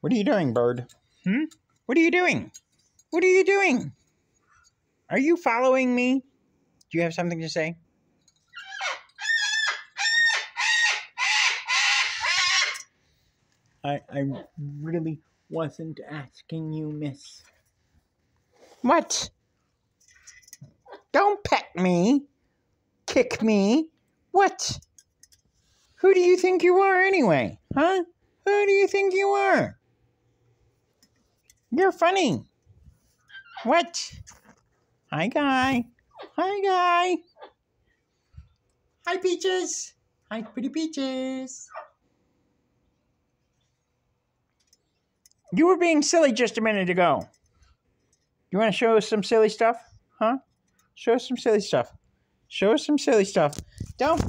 What are you doing, bird? Hmm? What are you doing? What are you doing? Are you following me? Do you have something to say? I I really wasn't asking you, miss. What? Don't pet me. Kick me. What? Who do you think you are anyway? Huh? Who do you think you are? You're funny. What? Hi, Guy. Hi, Guy. Hi, Peaches. Hi, pretty Peaches. You were being silly just a minute ago. You want to show us some silly stuff? Huh? Show us some silly stuff. Show us some silly stuff. Don't